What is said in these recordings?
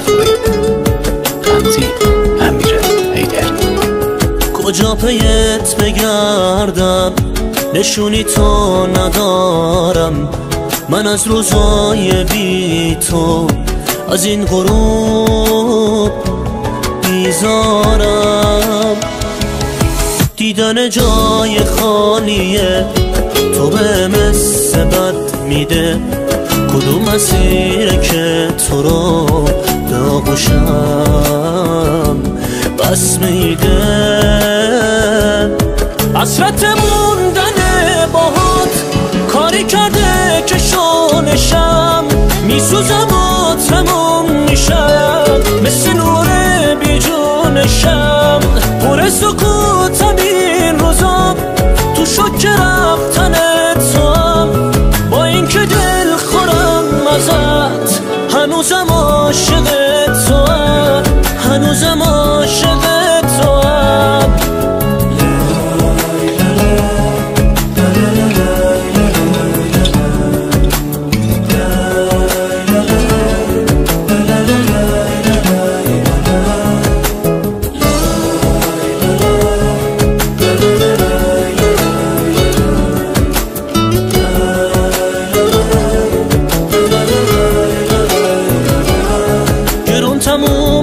صفایی امیر حیدر. کجا پیت بگردم؟ نشونی تو ندارم. من از روزای بی تو از این غروب بیزارم. دیدن جای خالیه تو به مثل بد میده. کدوم مسیره که تو رو آغوشم بس میده حسرت موندن باهات کاری کرده که شونشم میسوزم و تموم میشم. مثل نور بی جونشم. پر سکوتم این روزا تو شک رفتن تو با اینکه دل خورم ازت. هنوزم عاشق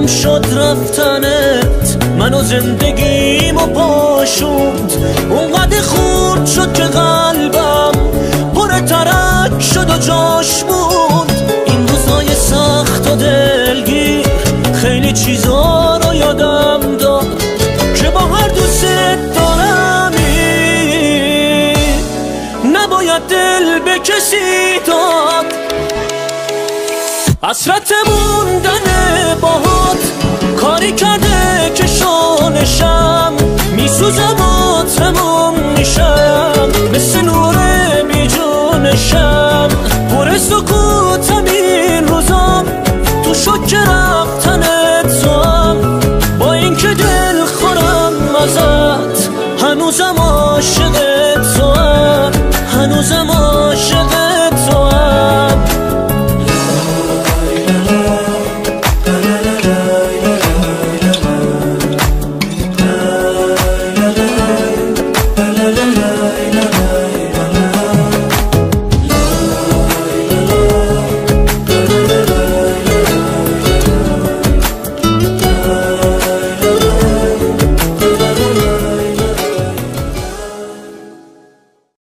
تموم شد رفتنت. منو زندگیمو پاشوند. اونقدر خورد شد که قلبم پر ترک شد و جاش موند. این روزای سخت و دلگیر خیلی چیزا رو یادم داد که با هر دوست دارمی نباید دل به کسی داد. حسرت موندن باهات کاری کرده که شانشم. میسوزم و تموم میشم مثل نور بی جونشم. پر سکوتم